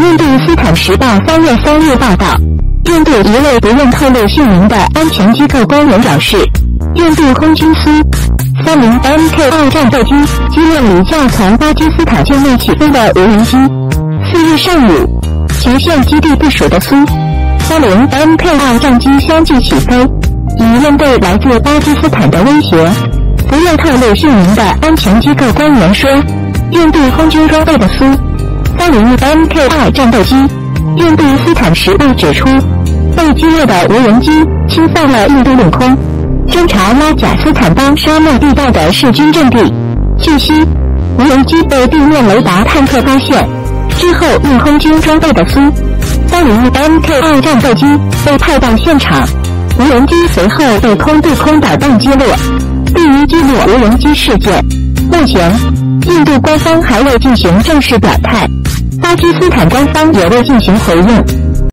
印度斯坦时报三月三日报道，印度一位不愿透露姓名的安全机构官员表示，印度空军苏三零 Mk2 战斗机击落一架从巴基斯坦境内起飞的无人机。四日上午，前线基地部署的苏三零 Mk2 战机相继起飞，以面对来自巴基斯坦的威胁。不愿透露姓名的安全机构官员说，印度空军装备的苏。三零 Mk2 战斗机，印度斯坦时报指出，被击落的无人机侵犯了印度领空，侦察拉贾斯坦邦沙漠地带的势军阵地。据悉，无人机被地面雷达探测发现之后，印空军装备的苏三零 Mk2 战斗机被派到现场，无人机随后被空对空导弹击落。对于击落无人机事件，目前印度官方还未进行正式表态。巴基斯坦官方也未进行回应。